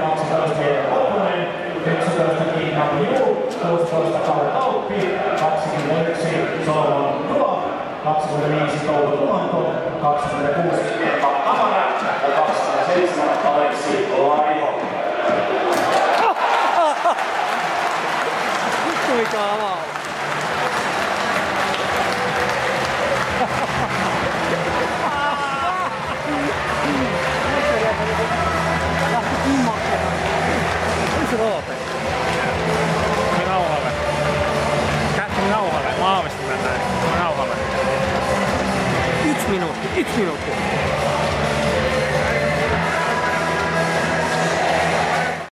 12 Koponen, 11 Kiina Piu, 16 Kalle Kauppi, 21 Solomon Tuo, 25 Touko Tulanto, 26 Eva Tavara ja 27 Aleksi Laiho. Kuinka avaa? みののっ。